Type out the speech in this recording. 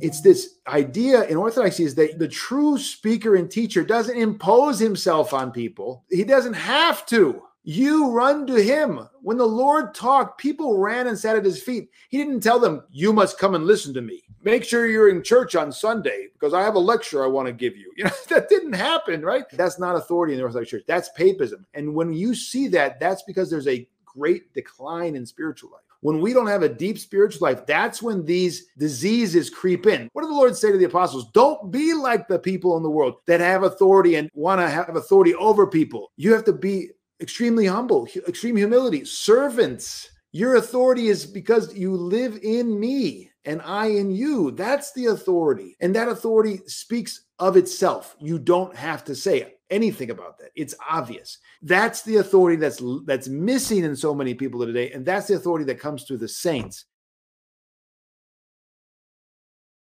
It's this idea in Orthodoxy is that the true speaker and teacher doesn't impose himself on people. He doesn't have to. You run to him. When the Lord talked, people ran and sat at his feet. He didn't tell them, You must come and listen to me. Make sure you're in church on Sunday because I have a lecture I want to give you. You know, that didn't happen, right? That's not authority in the Orthodox Church. That's papism. And when you see that, that's because there's a great decline in spiritual life. When we don't have a deep spiritual life, that's when these diseases creep in. What did the Lord say to the apostles? Don't be like the people in the world that have authority and want to have authority over people. You have to be extremely humble, extreme humility, servants. Your authority is because you live in me and I in you. That's the authority. And that authority speaks of itself. You don't have to say anything about that. It's obvious. That's the authority that's that's missing in so many people today and that's the authority that comes through the saints.